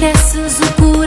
esqueças o que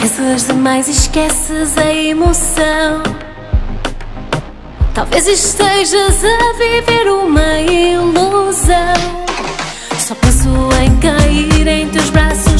Pensas demais e esqueces a emoção. Talvez estejas a viver uma ilusão. Só penso em cair em teus braços.